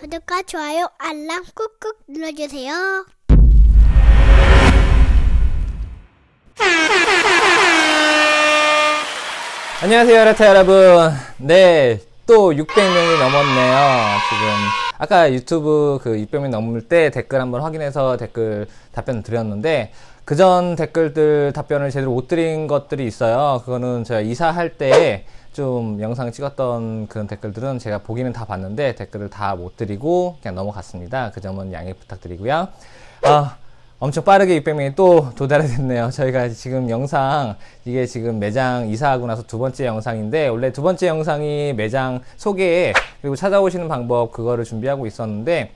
구독과 좋아요, 알람 꾹꾹 눌러주세요. 안녕하세요, 라타 여러분. 네, 또 600명이 넘었네요. 지금 아까 유튜브 그 600명 넘을 때 댓글 한번 확인해서 댓글 답변 드렸는데 그 전 댓글들 답변을 제대로 못 드린 것들이 있어요. 그거는 제가 이사할 때 좀 영상 찍었던 그런 댓글들은 제가 보기는 다 봤는데 댓글을 다 못 드리고 그냥 넘어갔습니다. 그 점은 양해 부탁드리고요. 아, 엄청 빠르게 600명이 또 도달이 됐네요. 저희가 지금 영상, 이게 지금 매장 이사하고 나서 두 번째 영상인데, 원래 두 번째 영상이 매장 소개, 그리고 찾아오시는 방법, 그거를 준비하고 있었는데,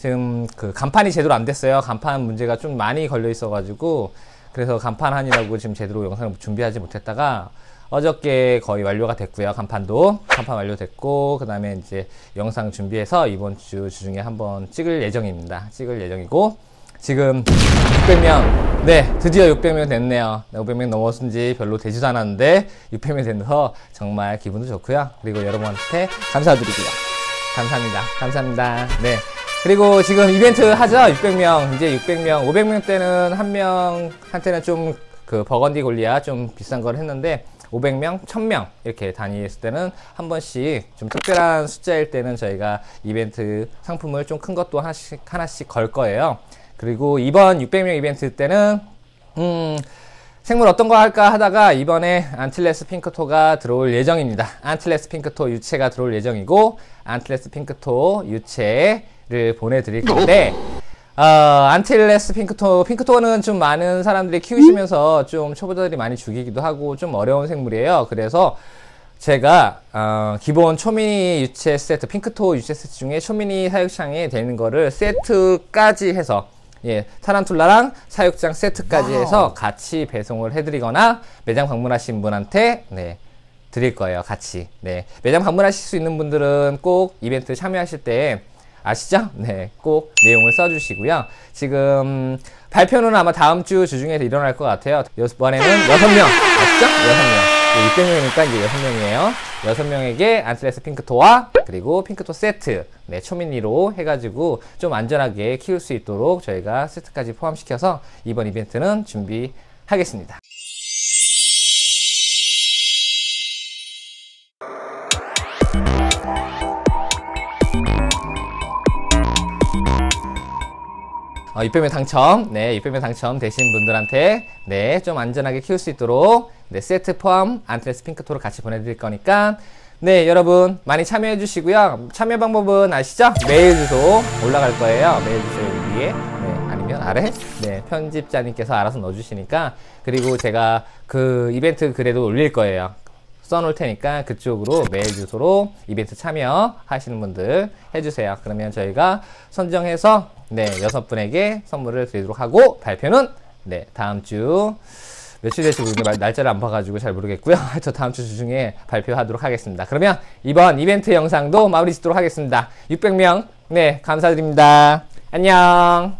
지금 그 간판이 제대로 안 됐어요. 간판 문제가 좀 많이 걸려 있어가지고, 그래서 간판 하느라고 지금 제대로 영상을 준비하지 못했다가, 어저께 거의 완료가 됐고요. 간판도 간판 완료됐고 그 다음에 이제 영상 준비해서 이번 주 주중에 한번 찍을 예정입니다. 찍을 예정이고 지금 600명 네 드디어 600명 됐네요. 500명 넘었은 지 별로 되지도 않았는데 600명 돼서 정말 기분도 좋고요. 그리고 여러분한테 감사드리고요. 감사합니다. 감사합니다. 네. 그리고 지금 이벤트 하죠? 600명. 이제 600명, 500명 때는 한 명한테는 좀 그 버건디 골리아 좀 비싼 걸 했는데 500명, 1000명 이렇게 단위했을 때는 한 번씩 좀 특별한 숫자일 때는 저희가 이벤트 상품을 좀 큰 것도 하나씩 하나씩 걸 거예요. 그리고 이번 600명 이벤트 때는 음 생물 어떤 거 할까 하다가 이번에 안틸레스 핑크토가 들어올 예정입니다. 안틸레스 핑크토 유체가 들어올 예정이고 안틸레스 핑크토 유체 를 보내드릴 건데 어, 안틸레스 핑크토, 핑크토는 좀 많은 사람들이 키우시면서 좀 초보자들이 많이 죽이기도 하고 좀 어려운 생물이에요. 그래서 제가 어, 기본 초미니 유체 세트, 핑크토 유체 세트 중에 초미니 사육장에 되는 거를 세트까지 해서 예, 타란툴라랑 사육장 세트까지 해서 같이 배송을 해드리거나 매장 방문하신 분한테 네, 드릴 거예요. 같이. 네, 매장 방문하실 수 있는 분들은 꼭 이벤트 참여하실 때 아시죠? 네, 꼭 내용을 써주시고요. 지금 발표는 아마 다음 주 주중에 일어날 것 같아요. 이번에는 6명, 아시죠? 6명. 네, 600명이니까 이제 6명이에요. 6명에게 안틀레스 핑크토와 그리고 핑크토 세트, 네, 초미니로 해가지고 좀 안전하게 키울 수 있도록 저희가 세트까지 포함시켜서 이번 이벤트는 준비하겠습니다. 어, 600명 당첨, 네, 600명 당첨 되신 분들한테, 네, 좀 안전하게 키울 수 있도록, 네, 세트 포함 안트레스 핑크토를 같이 보내드릴 거니까, 네, 여러분, 많이 참여해 주시고요. 참여 방법은 아시죠? 메일 주소 올라갈 거예요. 메일 주소 위에. 네, 아니면 아래? 네, 편집자님께서 알아서 넣어주시니까, 그리고 제가 그 이벤트 글에도 올릴 거예요. 써놓을 테니까 그쪽으로 메일 주소로 이벤트 참여하시는 분들 해주세요. 그러면 저희가 선정해서 네 여섯 분에게 선물을 드리도록 하고 발표는 네 다음 주 며칠 될지 모르겠는데 날짜를 안 봐가지고 잘 모르겠고요. 저 다음 주 중에 발표하도록 하겠습니다. 그러면 이번 이벤트 영상도 마무리 짓도록 하겠습니다. 600명 네 감사드립니다. 안녕.